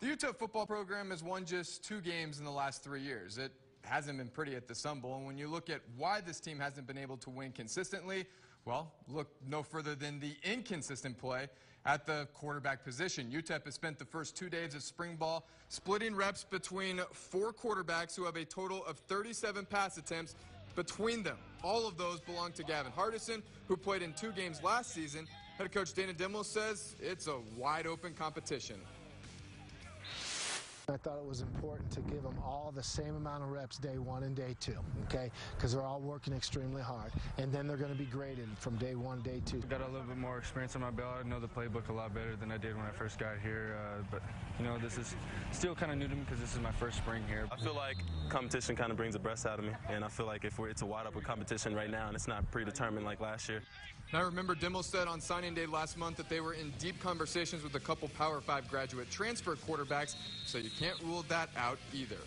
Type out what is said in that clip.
The UTEP football program has won just two games in the last three years. It hasn't been pretty at the Sun Bowl, and when you look at why this team hasn't been able to win consistently, well, look no further than the inconsistent play at the quarterback position. UTEP has spent the first two days of spring ball splitting reps between four quarterbacks who have a total of 37 pass attempts between them. All of those belong to Gavin Hardison, who played in two games last season. Head coach Dana Dimel says it's a wide open competition. I thought it was important to give them all the same amount of reps day one and day two, okay? Because they're all working extremely hard. And then they're going to be graded from day one, day two. Got a little bit more experience on my belt. I know the playbook a lot better than I did when I first got here. Uh, but, you know, this is still kind of new to me because this is my first spring here. I feel like competition kind of brings the best out of me. And I feel like if it's a wide open competition right now and it's not predetermined like last year. Now, remember, Dimel said on signing day last month that they were in deep conversations with a couple Power 5 graduate transfer quarterbacks, so you can't rule that out either.